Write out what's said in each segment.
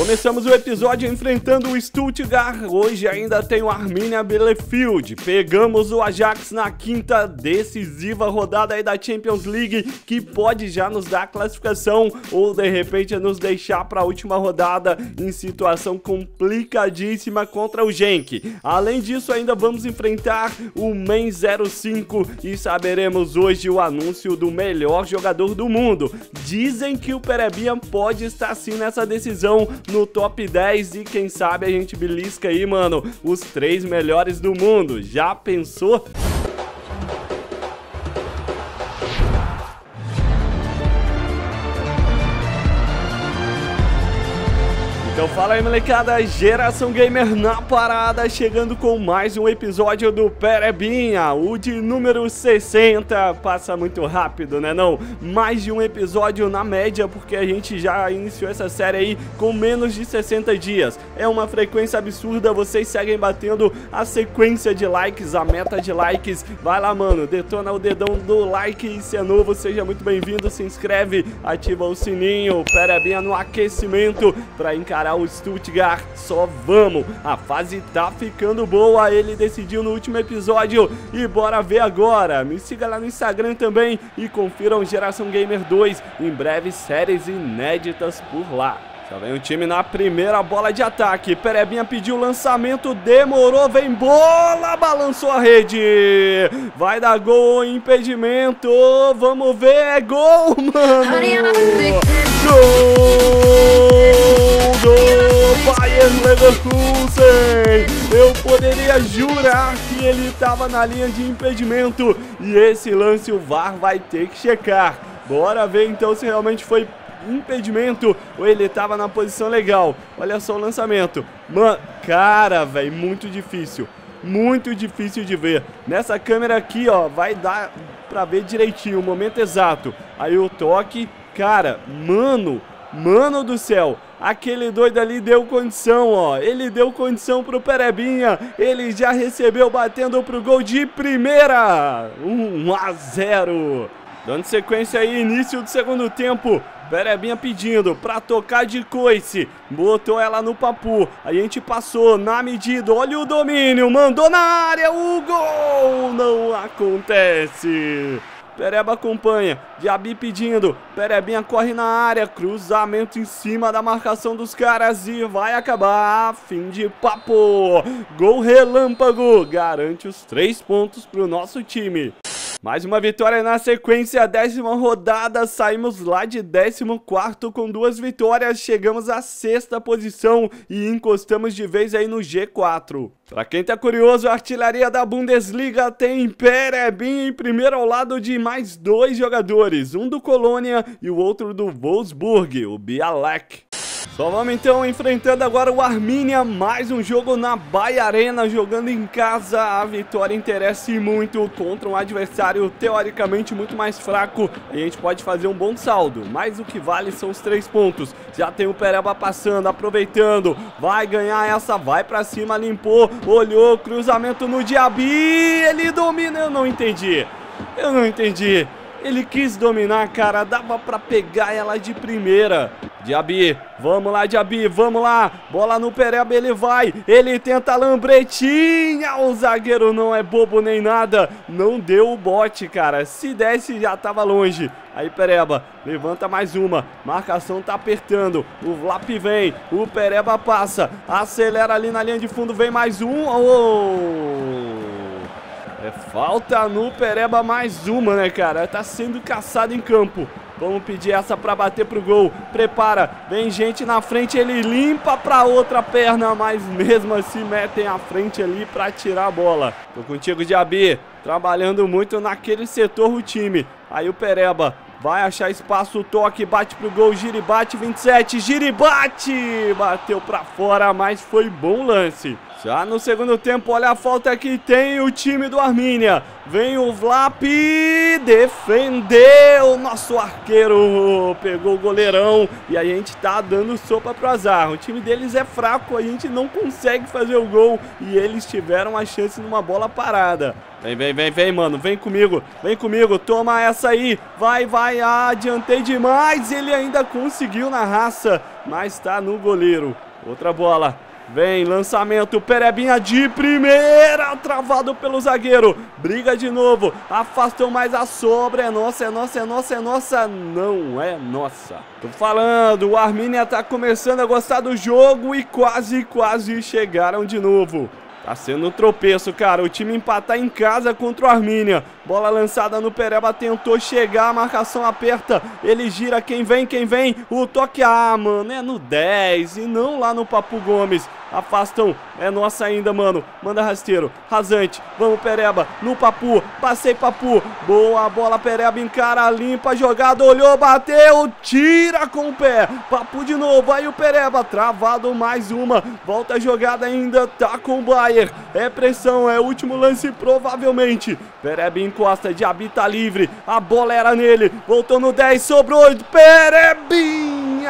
Começamos o episódio enfrentando o Stuttgart. Hoje ainda tem o Arminia Bielefeld. Pegamos o Ajax na quinta decisiva rodada aí da Champions League, que pode já nos dar classificação ou de repente nos deixar para a última rodada em situação complicadíssima contra o Genk. Além disso, ainda vamos enfrentar o Men 05 e saberemos hoje o anúncio do melhor jogador do mundo. Dizem que o Perebinha pode estar sim nessa decisão no top 10 e quem sabe a gente belisca aí, mano, os três melhores do mundo. Já pensou? Fala aí molecada, Geração Gamer na parada, chegando com mais um episódio do Perebinha, o de número 60, passa muito rápido né não? Mais de um episódio na média, porque a gente já iniciou essa série aí com menos de 60 dias, é uma frequência absurda, vocês seguem batendo a sequência de likes, a meta de likes, vai lá mano, detona o dedão do like e se é novo, seja muito bem-vindo, se inscreve, ativa o sininho, Perebinha no aquecimento para encarar o Stuttgart. Só vamos, a fase tá ficando boa, ele decidiu no último episódio e bora ver agora. Me siga lá no Instagram também e confiram Geração Gamer 2, em breve séries inéditas por lá. Já vem o time na primeira bola de ataque. Perebinha pediu o lançamento, demorou, vem bola, balançou a rede. Vai dar gol, impedimento. Vamos ver, é gol, mano. Gol do Bayern Leverkusen. Eu poderia jurar que ele estava na linha de impedimento. E esse lance o VAR vai ter que checar. Bora ver então se realmente foi impedimento ou ele tava na posição legal. Olha só o lançamento. Mano, cara, velho, muito difícil. Muito difícil de ver. Nessa câmera aqui, ó, vai dar pra ver direitinho o momento exato. Aí o toque, cara, mano, mano do céu. Aquele doido ali deu condição, ó. Ele deu condição pro Perebinha. Ele já recebeu batendo pro gol de primeira. 1 a 0. Dando sequência aí, início do segundo tempo. Perebinha pedindo pra tocar de coice. Botou ela no papu. A gente passou na medida. Olha o domínio. Mandou na área. O gol não acontece. Pereba acompanha. Diaby pedindo. Perebinha corre na área. Cruzamento em cima da marcação dos caras. E vai acabar. Fim de papo. Gol relâmpago. Garante os três pontos pro nosso time. Mais uma vitória na sequência, décima rodada, saímos lá de 14 com duas vitórias, chegamos à sexta posição e encostamos de vez aí no G4. Pra quem tá curioso, a artilharia da Bundesliga tem Perebin em primeiro ao lado de mais dois jogadores, um do Colônia e o outro do Wolfsburg, o Bialek. Só vamos então enfrentando agora o Arminia, mais um jogo na Bahia Arena, jogando em casa. A vitória interessa muito contra um adversário teoricamente muito mais fraco. A gente pode fazer um bom saldo, mas o que vale são os três pontos. Já tem o Pereba passando, aproveitando, vai ganhar essa, vai pra cima, limpou, olhou, cruzamento no Diaby, ele domina, eu não entendi. Eu não entendi. Ele quis dominar, cara, dava pra pegar ela de primeira. Diaby, vamos lá, Diaby, vamos lá. Bola no Pereba, ele vai. Ele tenta a lambretinha. O zagueiro não é bobo nem nada. Não deu o bote, cara. Se desse, já tava longe. Aí, Pereba, levanta mais uma. Marcação tá apertando. O Vlap vem. O Pereba passa. Acelera ali na linha de fundo. Vem mais um. Oh! É falta no Pereba mais uma, né, cara? Tá sendo caçado em campo. Vamos pedir essa pra bater pro gol. Prepara, vem gente na frente, ele limpa pra outra perna, mas mesmo assim metem a frente ali pra tirar a bola. Tô contigo, Diaby, trabalhando muito naquele setor o time. Aí o Pereba vai achar espaço, o toque, bate pro gol, giribate 27, giribate! Bateu pra fora, mas foi bom lance. Já no segundo tempo, olha a falta que tem o time do Armínia. Vem o Vlap, defendeu nosso arqueiro, pegou o goleirão e a gente tá dando sopa pro azar. O time deles é fraco, a gente não consegue fazer o gol e eles tiveram a chance numa bola parada. Vem, vem, vem, vem, mano, vem comigo, vem comigo, toma essa aí, vai, vai, adiantei demais, ele ainda conseguiu na raça, mas tá no goleiro. Outra bola. Vem, lançamento, Perebinha de primeira, travado pelo zagueiro. Briga de novo, afastam mais a sobra. É nossa, é nossa, é nossa, é nossa. Não é nossa. Tô falando, o Armínia tá começando a gostar do jogo e quase, quase chegaram de novo. Tá sendo um tropeço, cara. O time empatar em casa contra o Armínia. Bola lançada no Pereba, tentou chegar, a marcação aperta. Ele gira, quem vem, quem vem? O toque, ah, mano, é no 10 e não lá no Papo Gomes. Afastam, é nossa ainda, mano. Manda rasteiro, rasante. Vamos, Pereba, no Papu. Passei, Papu. Boa bola, Pereba encara, limpa jogada. Olhou, bateu, tira com o pé. Papu de novo, aí o Pereba, travado mais uma. Volta a jogada ainda, tá com o Bayer. É pressão, é último lance, provavelmente. Pereba encosta, Diaby tá livre. A bola era nele. Voltou no 10, sobrou.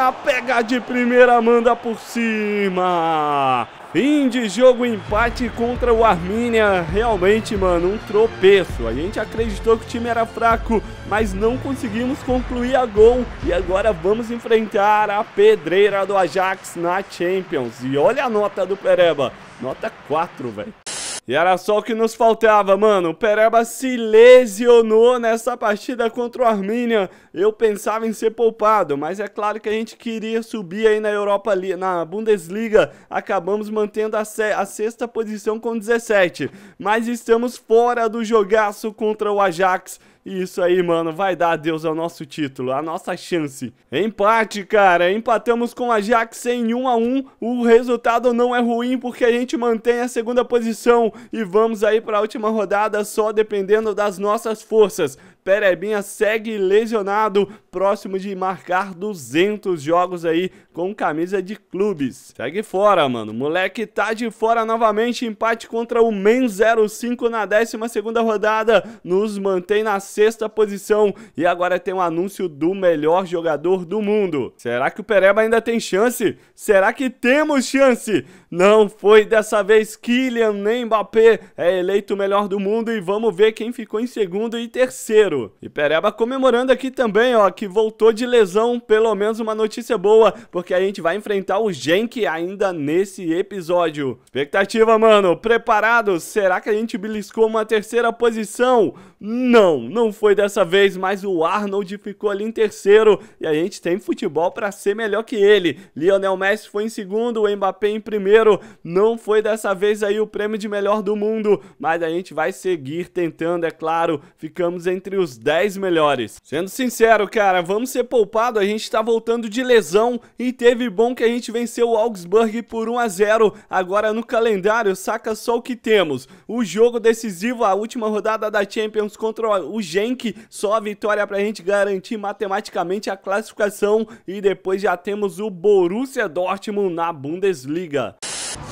Perebinha pega de primeira, manda por cima. Fim de jogo, empate contra o Armínia. Realmente, mano, um tropeço. A gente acreditou que o time era fraco, mas não conseguimos concluir a gol. E agora vamos enfrentar a pedreira do Ajax na Champions. E olha a nota do Pereba. Nota 4, velho. E era só o que nos faltava, mano. O Pereba se lesionou nessa partida contra o Armínia. Eu pensava em ser poupado, mas é claro que a gente queria subir aí na Europa, na Bundesliga. Acabamos mantendo a, a sexta posição com 17. Mas estamos fora do jogaço contra o Ajax. Isso aí, mano, vai dar adeus ao nosso título, a nossa chance. Empate, cara. Empatamos com a Ajax em 1 a 1. O resultado não é ruim porque a gente mantém a segunda posição e vamos aí para a última rodada só dependendo das nossas forças. Perebinha segue lesionado, próximo de marcar 200 jogos aí com camisa de clubes. Segue fora, mano. Moleque tá de fora novamente, empate contra o Men 05 na 12 rodada, nos mantém na sexta posição e agora tem um anúncio do melhor jogador do mundo. Será que o Pereba ainda tem chance? Será que temos chance? Não foi dessa vez Kylian nem Mbappé é eleito o melhor do mundo e vamos ver quem ficou em segundo e terceiro. E Pereba comemorando aqui também, ó, que voltou de lesão, pelo menos uma notícia boa, porque a gente vai enfrentar o Genk ainda nesse episódio. Expectativa, mano, preparado? Será que a gente beliscou uma terceira posição? Não, não foi dessa vez, mas o Arnold ficou ali em terceiro e a gente tem futebol para ser melhor que ele. Lionel Messi foi em segundo, o Mbappé em primeiro. Não foi dessa vez aí o prêmio de melhor do mundo, mas a gente vai seguir tentando, é claro. Ficamos entre os 10 melhores. Sendo sincero, cara, vamos ser poupado, a gente tá voltando de lesão e teve bom que a gente venceu o Augsburg por 1 a 0. Agora no calendário, saca só o que temos. O jogo decisivo, a última rodada da Champions contra o Genk, só a vitória pra gente garantir matematicamente a classificação e depois já temos o Borussia Dortmund na Bundesliga.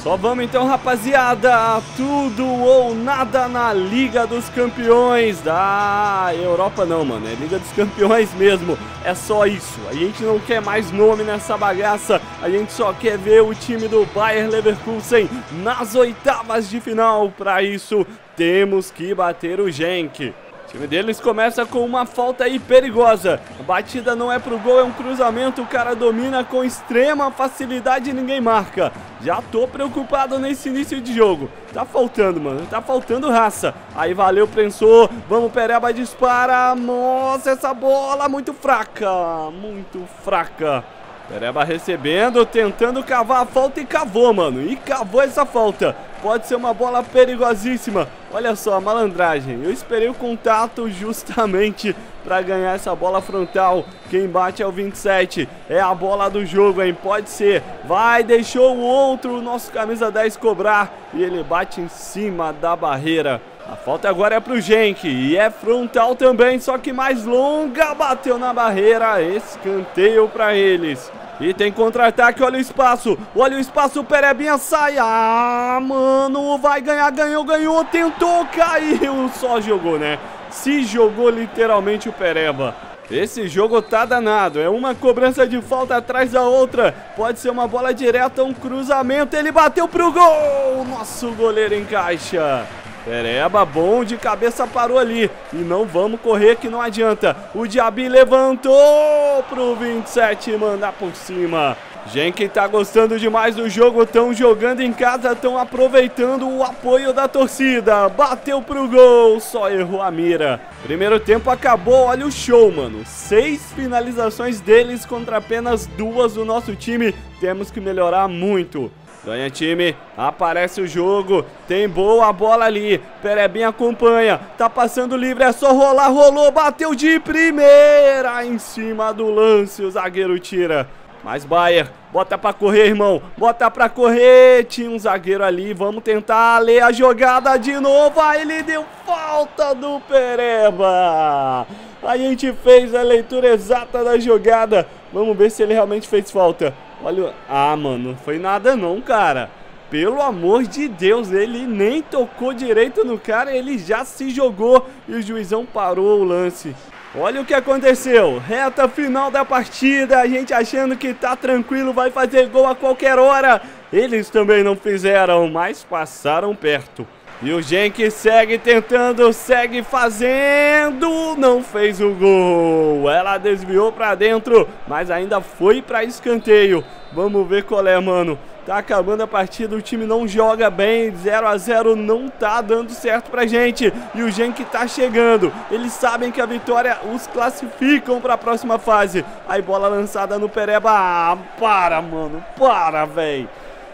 Só vamos então, rapaziada, tudo ou nada na Liga dos Campeões da Europa não, mano, é Liga dos Campeões mesmo, é só isso. A gente não quer mais nome nessa bagaça, a gente só quer ver o time do Bayern Leverkusen nas oitavas de final. Para isso, temos que bater o Genk. O time deles começa com uma falta aí perigosa. A batida não é pro gol, é um cruzamento. O cara domina com extrema facilidade e ninguém marca. Já tô preocupado nesse início de jogo. Tá faltando, mano. Tá faltando raça. Aí valeu, prensou. Vamos, Pereba dispara. Nossa, essa bola muito fraca. Muito fraca. Pereba recebendo, tentando cavar a falta e cavou, mano. E cavou essa falta. Pode ser uma bola perigosíssima. Olha só a malandragem. Eu esperei o contato justamente para ganhar essa bola frontal. Quem bate é o 27. É a bola do jogo, hein? Pode ser. Vai, deixou o outro, o nosso camisa 10 cobrar. E ele bate em cima da barreira. A falta agora é pro Genk e é frontal também, só que mais longa, bateu na barreira, escanteio para eles. E tem contra-ataque, olha o espaço. Olha o espaço, o Perebinha sai. Ah, mano, vai ganhar, ganhou, ganhou. Tentou, caiu. Só jogou, né? Se jogou literalmente o Pereba. Esse jogo tá danado, é uma cobrança de falta atrás da outra, pode ser uma bola direta, um cruzamento, ele bateu pro gol, nosso goleiro encaixa. Pereba, bom de cabeça, parou ali. E não vamos correr que não adianta. O Diaby levantou pro 27 mandar por cima. Gente tá gostando demais do jogo, estão jogando em casa, estão aproveitando o apoio da torcida. Bateu pro gol, só errou a mira. Primeiro tempo acabou, olha o show, mano. Seis finalizações deles contra apenas duas do nosso time. Temos que melhorar muito. Ganha time, aparece o jogo, tem boa bola ali, Perebinha acompanha, tá passando livre, é só rolar, rolou, bateu de primeira em cima do lance, o zagueiro tira. Mais Bayer, bota pra correr, irmão. Bota pra correr. Tinha um zagueiro ali. Vamos tentar ler a jogada de novo. Aí ele deu falta do Pereba. A gente fez a leitura exata da jogada. Vamos ver se ele realmente fez falta. Olha. Ah, mano, foi nada não, cara. Pelo amor de Deus, ele nem tocou direito no cara, ele já se jogou e o juizão parou o lance. Olha o que aconteceu, reta final da partida, a gente achando que tá tranquilo, vai fazer gol a qualquer hora. Eles também não fizeram, mas passaram perto. E o Genk segue tentando, segue fazendo, não fez o gol. Ela desviou pra dentro, mas ainda foi pra escanteio. Vamos ver qual é, mano. Tá acabando a partida, o time não joga bem, 0 a 0 não tá dando certo pra gente. E o Genk tá chegando. Eles sabem que a vitória os classificam pra próxima fase. Aí bola lançada no Pereba. Ah, para, mano. Para, velho.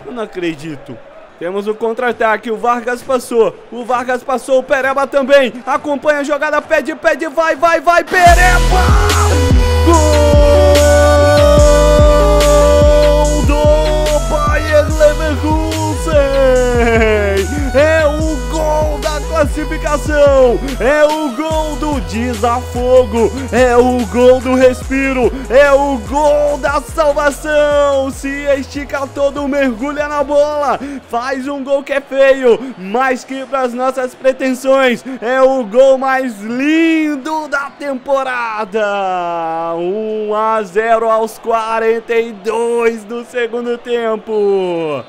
Eu não acredito. Temos o contra-ataque, o Vargas passou, o Vargas passou, o Pereba também, acompanha a jogada, pede, pede, vai, vai, vai, Pereba! Gol! Classificação. É o gol do desafogo. É o gol do respiro. É o gol da salvação. Se estica todo, mergulha na bola. Faz um gol que é feio, mas que para as nossas pretensões é o gol mais lindo da temporada. 1 a 0 aos 42 do segundo tempo.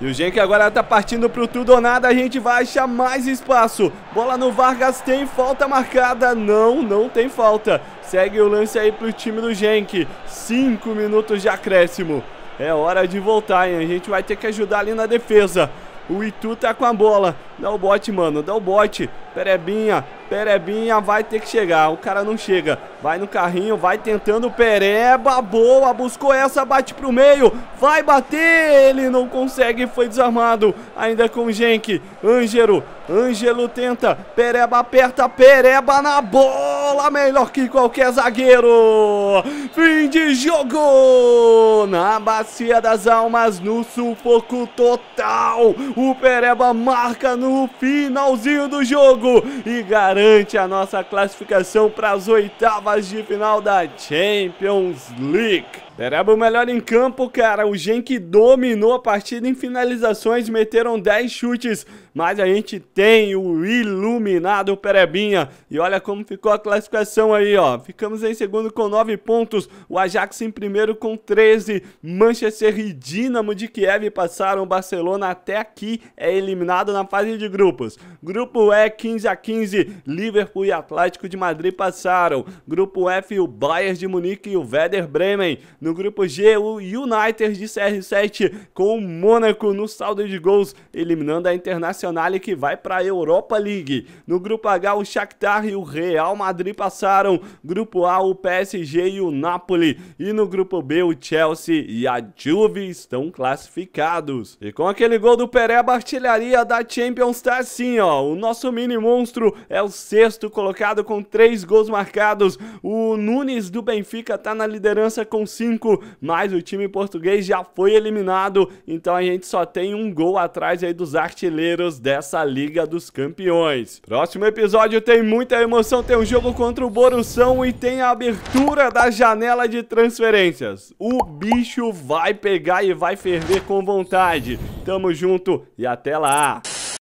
E o Genk agora tá partindo pro tudo ou nada, a gente vai achar mais espaço. Bola no Vargas, tem falta marcada. Não, não tem falta. Segue o lance aí pro time do Genk. Cinco minutos de acréscimo. É hora de voltar, hein? A gente vai ter que ajudar ali na defesa. O Itu tá com a bola. Dá o bote, mano. Dá o bote. Perebinha. Perebinha vai ter que chegar. O cara não chega. Vai no carrinho. Vai tentando. Pereba. Boa. Buscou essa. Bate pro meio. Vai bater. Ele não consegue. Foi desarmado. Ainda com o Genk. Ângelo. Ângelo tenta. Pereba aperta. Pereba na bola. Melhor que qualquer zagueiro. Fim de jogo. Na Bacia das Almas. No sufoco total. O Pereba marca no finalzinho do jogo e garante a nossa classificação para as oitavas de final da Champions League. Pereba o melhor em campo, cara. O Genk dominou a partida em finalizações, meteram 10 chutes, mas a gente tem o iluminado Perebinha. E olha como ficou a classificação aí, ó. Ficamos em segundo com 9 pontos, o Ajax em primeiro com 13, Manchester e Dinamo de Kiev passaram, o Barcelona até aqui é eliminado na fase de grupos. Grupo E 15 a 15, Liverpool e Atlético de Madrid passaram. Grupo F, o Bayern de Munique e o Werder Bremen. No grupo G, o United de CR7 com o Mônaco no saldo de gols, eliminando a Internacional que vai para a Europa League. No grupo H, o Shakhtar e o Real Madrid passaram. Grupo A, o PSG e o Napoli. E no grupo B, o Chelsea e a Juve estão classificados. E com aquele gol do Pereba, artilharia da Champions tá assim, ó. O nosso mini monstro é o sexto colocado com três gols marcados. O Nunes do Benfica tá na liderança com cinco 5, mas o time português já foi eliminado, então a gente só tem um gol atrás aí dos artilheiros dessa Liga dos Campeões. Próximo episódio tem muita emoção, tem um jogo contra o Borussão e tem a abertura da janela de transferências. O bicho vai pegar e vai ferver com vontade. Tamo junto e até lá!